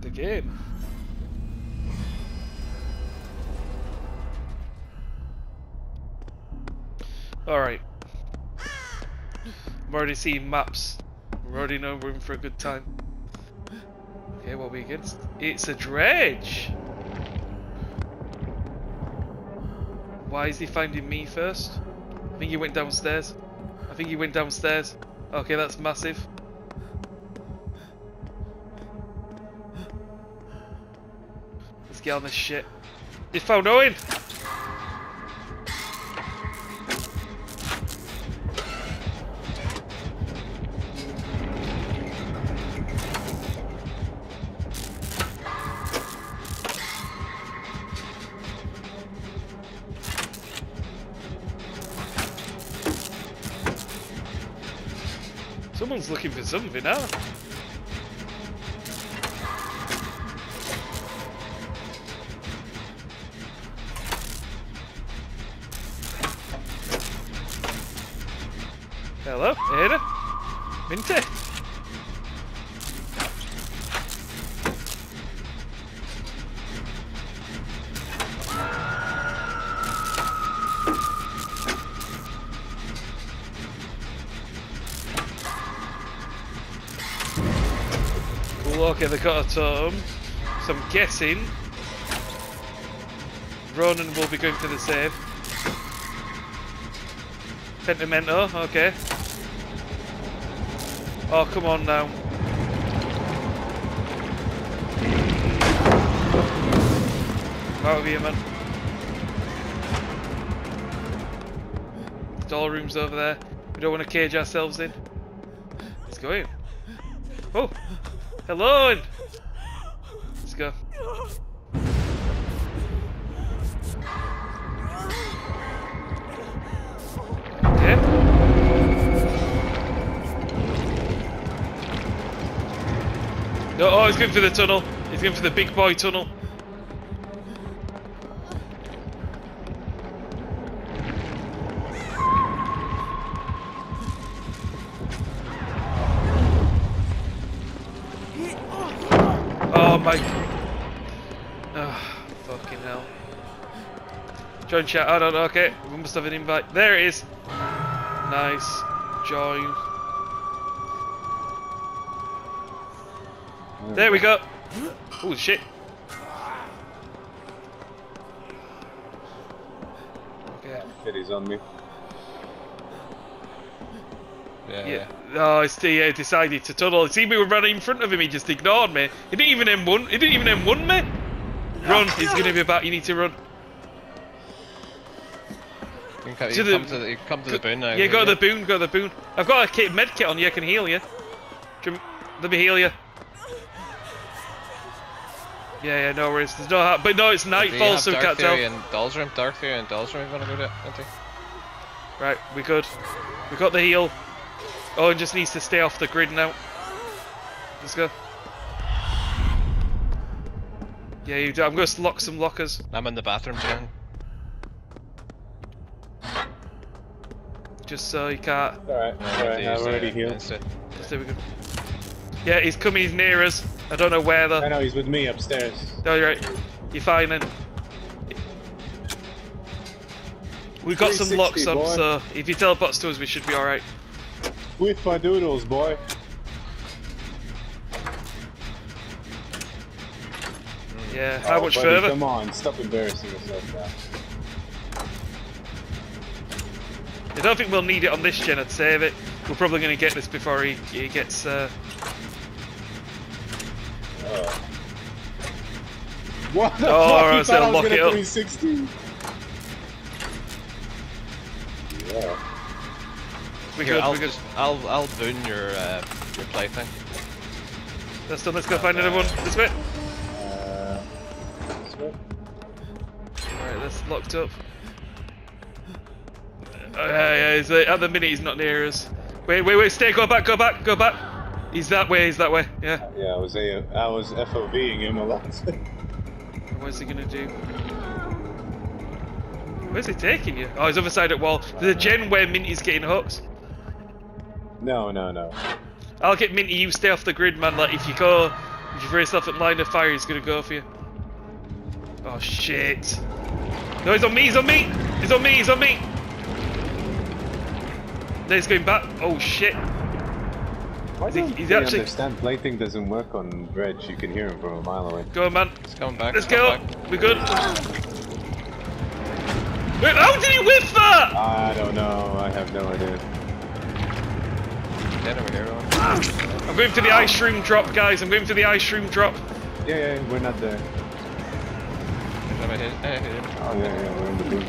the game. Alright. I'm already seeing maps. We're already we're in for a good time. Okay, what are we against? It's a dredge! Why is he finding me first? I think he went downstairs. I think he went downstairs. Okay, that's massive. Let's get on this shit. He found Owen! Someone's looking for something now. Hello, Ada? Minty? Okay, they got a totem. So I'm guessing Ronan will be going for the save. Pentimento, okay. Oh, come on now. Out of here, man. Doll room's over there. We don't want to cage ourselves in. Let's go in. Oh! Hello! Let's go. No, oh, he's going for the tunnel. He's going for the big boy tunnel. Oh my. Oh, fucking hell. Join chat. I don't know. Okay, we must have an invite. There it is. Nice. Join. There we go. Oh shit. Okay. Shit, he's on me. Yeah. Yeah. Oh, it's the, uh, decided to tunnel. See me running in front of him. He just ignored me. He didn't even M1. He didn't even M1 me. Run. He's gonna be back. You need to run. You can come, To the- come to the, you come to the boon now. Yeah, go to the boon. Go to the boon. I've got a kit, med kit on you. I can heal you. Do you- Let me heal you. Yeah, yeah, no worries. There's no, ha- but no, it's you? Do you nightfall, have so we Dark can't Theory tell. and Doll's room? Dark Theory and Doll's room you wanna go to, Auntie? Right, we good. We got the heal. Owen just needs to stay off the grid now. Let's go. Yeah, you do. I'm going to lock some lockers. I'm in the bathroom, Jen. Just so you can't. Alright, alright, I'm already healed. Just there we go. Yeah, he's coming. He's near us. I don't know where though. I know, he's with me upstairs. No, you're right. You're fine then. We've got some locks up, boy. so if he teleports to us, we should be alright. With my doodles, boy. Yeah, how Oh, much buddy, further? Come on, stop embarrassing yourself now. I don't think we'll need it on this gen, I'd save it. We're probably going to get this before he, he gets... Uh... Oh. What the Oh, fuck? I You was thought I gonna was lock gonna it up. 360? Yeah. We Here, good, I'll we good. just, I'll, I'll boon your, uh, your plaything. That's done, let's go find another one. This way. Uh, this way? Alright, that's locked up. Oh, yeah, yeah, he's, uh, at the minute he's not near us. Wait, wait, wait, stay, go back, go back, go back. He's that way, he's that way, yeah. Yeah, I was a, I was FOVing him a lot. What's he gonna do? Where's he taking you? Oh, he's other side of wall. There's a gen where Minty's getting hooks. no, no, no. I'll get Minty, you stay off the grid, man. Like, if you go If you throw yourself at line of fire, he's gonna go for you. Oh shit! No, he's on me. He's on me. He's on me. He's on me. He's going back. Oh shit! Why Think don't he's they actually- understand plating doesn't work on Dredge? You can hear him from a mile away. Go on, man. He's coming back. Let's it's go. back. We good? Wait, how did he whiff that? I don't know. I have no idea. Get over here, Owen. I'm going for the ice room drop, guys. I'm going for the ice room drop. Yeah, yeah, we're not there. Have I hit? I hit him. Oh yeah, yeah, we're in the boot.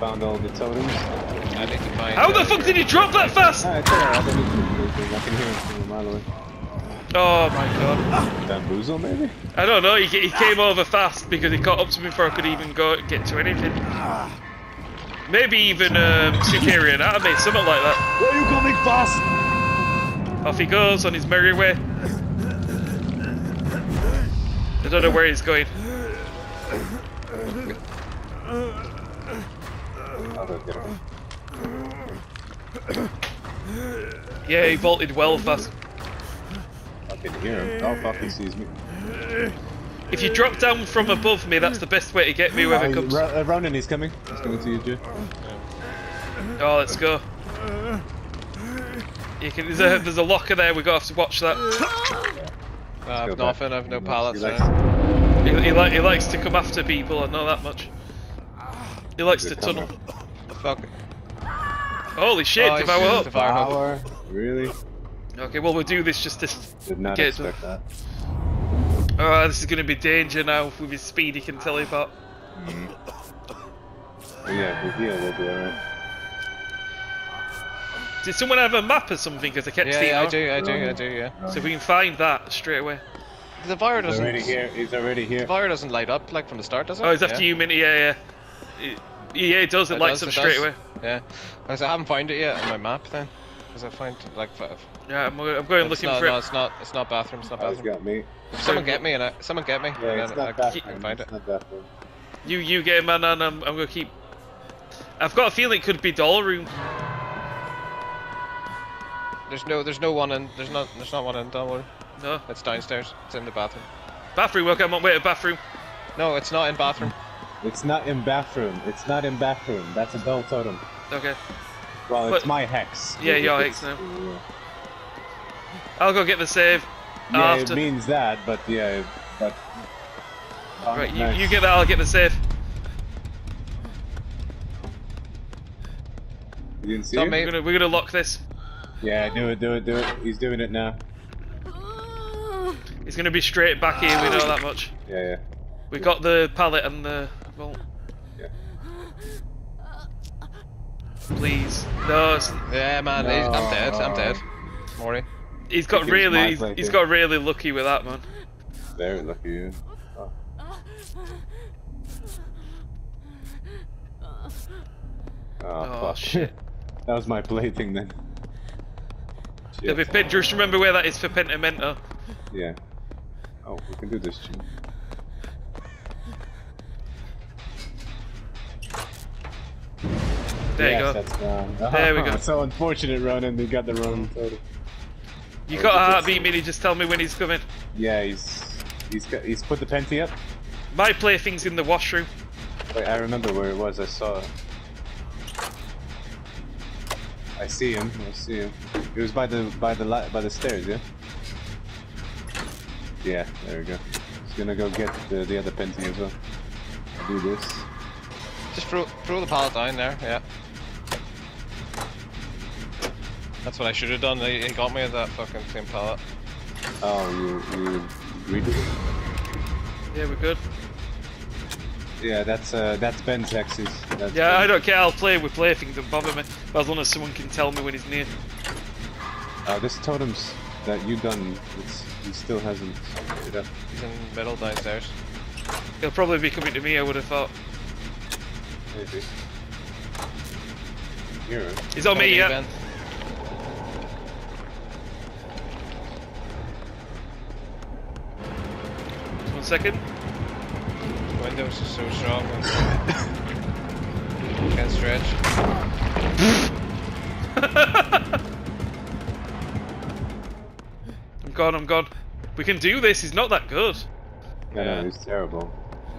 You found all the totems? I need to find. How the fuck did he drop that fast? It's alright. I don't need to do anything. I can hear him from a mile away. Oh my god. Bamboozle, maybe? I don't know. He, he came over fast because he caught up to me before I could even go get to anything. Maybe even um, superior anatomy, something like that. Why are you coming fast? Off he goes on his merry way. I don't know where he's going. Yeah, he vaulted well fast. I can hear him. Oh fuck, he sees me. If you drop down from above me, that's the best way to get me whoever Uh, comes. Ro- uh, Ronan, he's coming. He's coming to you, Jay. Oh, let's go. You can, there's, a, there's a locker there, we've got to have to watch that. I've nothing. I have no He pallets. likes- He, he, li- he likes to come after people, I know that much. He likes to Good tunnel. Fuck. Holy shit, Oh, I devour see, up. devour up. Power? Really? Okay, well we'll do this just to... Did not Okay, expect that. Oh, this is going to be danger now with his speed he can teleport. Oh, yeah, we're here, we'll be alright. Did someone have a map or something? Because I kept Yeah, seeing yeah, I do, I do, I do, yeah. So if we can find that straight away. The fire doesn't. already here, he's already The here. fire doesn't light up like from the start, does it? Oh, it's after yeah. you, Minty. Yeah, yeah. It- yeah, it does. It, It lights does, up it straight does. away. Yeah. I, Because I haven't found it yet on my map then. Because I find like five. Yeah, I'm, going- I'm going It's looking not, for no, it. it's not. It's not bathroom. It's not Oh, he's bathroom. got me. Someone get me and I, someone get me. Yeah, and it's then not I, that I can one. find It's it. not that one. You, you get him, man, and I'm, I'm going to keep. I've got a feeling it could be doll room. There's no. There's no one in. There's not. There's not one in. Don't worry. No, It's downstairs. It's in the bathroom. bathroom. Okay, I'm on way to bathroom. No, it's not in bathroom. It's not in bathroom. It's not in bathroom. That's a dull totem. Okay, Well, it's But- my hex. Yeah, your hex now. Yeah, I'll go get the save. yeah after. it means that, but yeah, but. Oh, Right, you, nice. you get that. I'll get the save. You didn't see. We're gonna, we're gonna lock this. Yeah, do it, do it, do it. He's doing it now. He's gonna be straight back here. We know that much. Yeah, yeah. We got the pallet and the. Please, no. It's, Yeah, man. he's- I'm dead. I'm dead. Maury. he's got think it really, he's, play he's too. got really lucky with that man. Very lucky you. Oh. Oh, ah, Oh fuck. shit. that was my plaything then. There'll be Shit. just remember where that is for Pentimento. Yeah. Oh, we can do this, Jim. There yes, you go. That's gone. There we go. so unfortunate, Ronan. They got the wrong mm-hmm. total. You got a heartbeat, Minnie. Just tell me when he's coming. Yeah, he's he's got, he's put the penty up. My plaything's in the washroom. Wait, I remember where it was. I saw it. I see him. I see him. It was by the by the li- by the stairs, yeah. Yeah, there we go. He's gonna go get the, the other penty as well. Do this. Just throw throw the pallet down there. Yeah. That's what I should have done. He, he got me at that fucking same pallet. Oh, you you read it? Yeah, we're good. Yeah, that's uh that's Ben's hexes. That's Yeah, I don't care. I'll play with playthings. Don't bother me. But as long as someone can tell me when he's near. Uh, this totems that you done, it's he still hasn't picked it up. He's in metal middle downstairs. He'll probably be coming to me. I would have thought. Maybe. Hear him. He's on Coming me. to you, Yeah. Ben. One second. Windows is so strong. Can't stretch. I'm gone, I'm gone. We can do this, he's not that good. No, Yeah. no, it's terrible.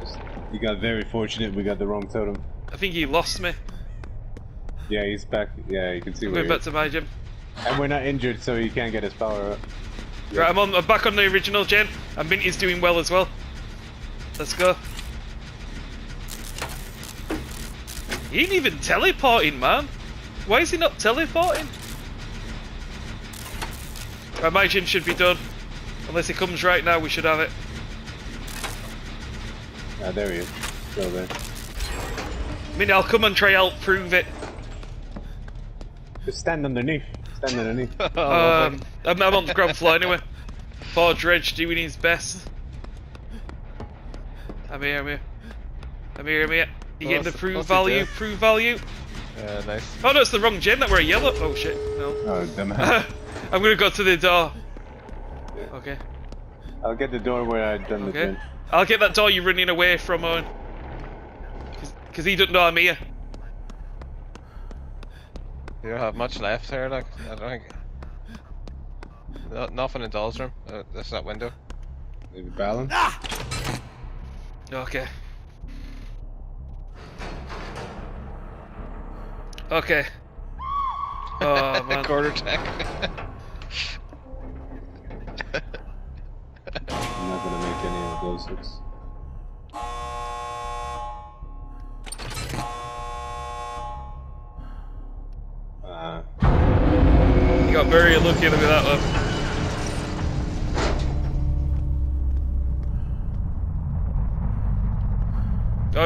Just, you got very fortunate. We got the wrong totem. I think he lost me. Yeah, he's back. Yeah, you can see I'm where back is. to my gym. And we're not injured, so he can't get his power up. Right, I'm on. I'm back on the original gen, and Minty's doing well as well. Let's go. He ain't even teleporting, man. Why is he not teleporting? My gym should be done. Unless he comes right now, we should have it. Ah, there he is. Still there. Minty, I'll come and try out prove it. Just stand underneath. Stand underneath. Um, I'm, I'm on the ground floor anyway. Poor Dredge doing his best. I'm here, I'm here. I'm here, I'm here. You Oh, getting the prove value? there. Prove value? yeah, nice. Oh no, it's the wrong gen that we're yellow. Oh shit, no. Oh, dumbass. I'm gonna go to the door. Okay. I'll get the door where I've done the Okay. I'll get that door you're running away from, Owen. Because he doesn't know I'm here. You don't have much left here, like, I don't think. No, nothing in Doll's room. Uh, that's that window. Maybe balance. Okay. Okay. Oh man. Quarter tech. I'm not gonna make any of those hooks. Uh, You got very lucky with that one.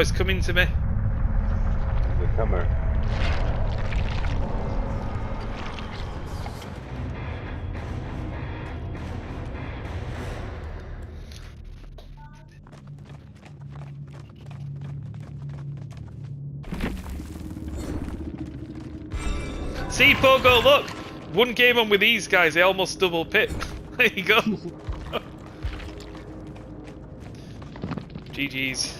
It's coming to me. the comer. See, Pogo, look! One game on with these guys, they almost double pit. there you go. GG's.